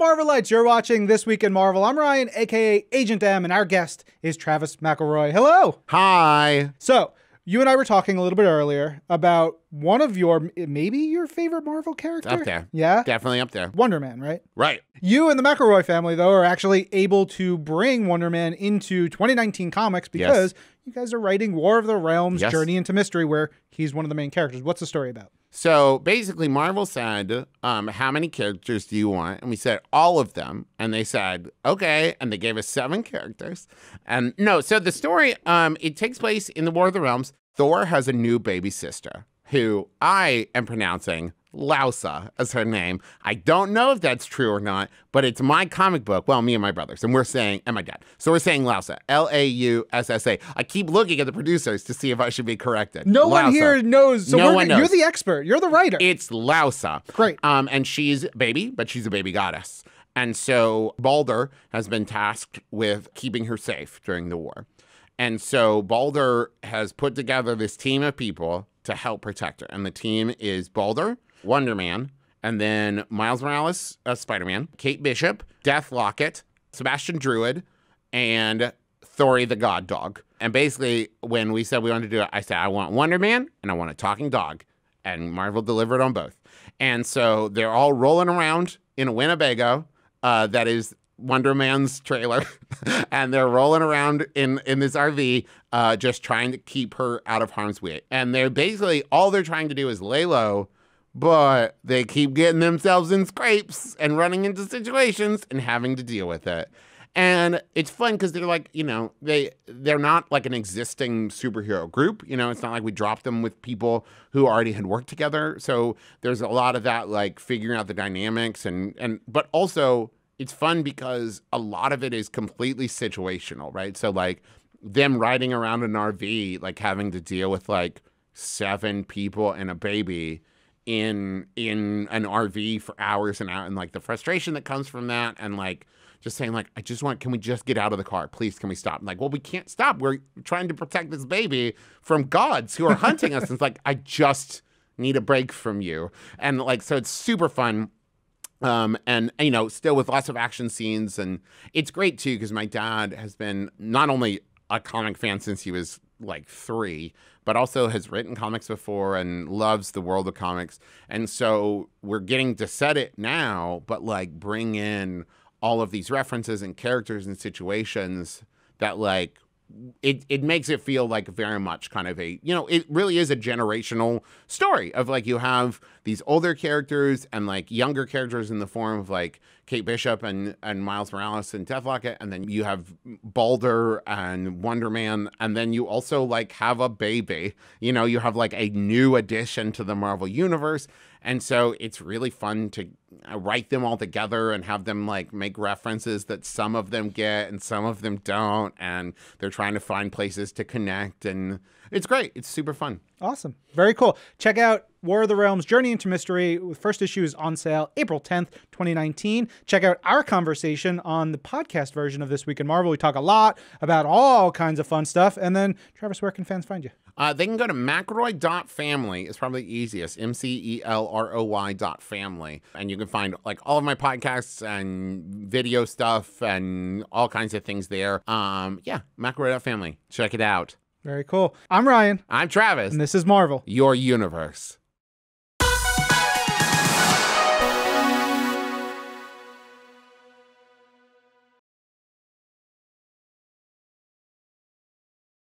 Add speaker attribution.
Speaker 1: Marvelites, you're watching This Week in Marvel. I'm Ryan, aka Agent M, and our guest is Travis McElroy. Hello.
Speaker 2: Hi.
Speaker 1: So, you and I were talking a little bit earlier about one of your, maybe your favorite Marvel character?
Speaker 2: Up there.
Speaker 1: Yeah?
Speaker 2: Definitely up there.
Speaker 1: Wonder Man, right?
Speaker 2: Right.
Speaker 1: You and the McElroy family, though, are actually able to bring Wonder Man into 2019 comics because you guys are writing War of the Realms
Speaker 2: Yes.
Speaker 1: Journey into Mystery, where he's one of the main characters. What's the story about?
Speaker 2: So basically, Marvel said, um, How many characters do you want? And we said, All of them. And they said, Okay. And they gave us seven characters. And no, so the story, um, it takes place in the War of the Realms. Thor has a new baby sister who I am pronouncing Laussa as her name. I don't know if that's true or not, but it's my comic book. Well, me and my brothers, and we're saying, and my dad. So we're saying Laussa, L A U S S A. I keep looking at the producers to see if I should be corrected.
Speaker 1: No one here knows. So
Speaker 2: No one
Speaker 1: you're the expert. You're the writer.
Speaker 2: It's Laussa.
Speaker 1: Great.
Speaker 2: Um, and she's baby, but she's a baby goddess. And so Balder has been tasked with keeping her safe during the war. And so Balder has put together this team of people to help protect her. And the team is Balder, Wonder Man, and then Miles Morales, uh, Spider Man, Kate Bishop, Death Locket, Sebastian Druid, and Thori the God Dog. And basically, when we said we wanted to do it, I said, I want Wonder Man and I want a talking dog. And Marvel delivered on both. And so they're all rolling around in a Winnebago uh, that is Wonder Man's trailer. and they're rolling around in, in this RV, uh, just trying to keep her out of harm's way. And they're basically, all they're trying to do is lay low but they keep getting themselves in scrapes and running into situations and having to deal with it. And it's fun because they're like, you know, they they're not like an existing superhero group. You know, it's not like we dropped them with people who already had worked together. So there's a lot of that like figuring out the dynamics and and but also it's fun because a lot of it is completely situational, right? So like them riding around an RV, like having to deal with like seven people and a baby in in an RV for hours and hours and like the frustration that comes from that and like just saying like I just want can we just get out of the car? Please can we stop? Like well we can't stop. We're trying to protect this baby from gods who are hunting us. And it's like I just need a break from you. And like so it's super fun um, and you know, still with lots of action scenes, and it's great too because my dad has been not only a comic fan since he was like three, but also has written comics before and loves the world of comics. And so we're getting to set it now, but like bring in all of these references and characters and situations that like it it makes it feel like very much kind of a you know it really is a generational story of like you have these older characters and like younger characters in the form of like Kate Bishop and and Miles Morales and Deathlocket and then you have Balder and Wonder Man and then you also like have a baby. You know you have like a new addition to the Marvel universe and so it's really fun to write them all together and have them like make references that some of them get and some of them don't. And they're trying to find places to connect. And it's great. It's super fun.
Speaker 1: Awesome. Very cool. Check out War of the Realms Journey into Mystery. First issue is on sale April 10th, 2019. Check out our conversation on the podcast version of This Week in Marvel. We talk a lot about all kinds of fun stuff. And then, Travis, where can fans find you?
Speaker 2: Uh, they can go to McElroy.family. It's probably the easiest. M C E L R O Y dot family. And you can find like all of my podcasts and video stuff and all kinds of things there. Um, yeah, McElroy.family. Check it out.
Speaker 1: Very cool. I'm Ryan,
Speaker 2: I'm Travis.
Speaker 1: and this is Marvel.
Speaker 2: Your universe.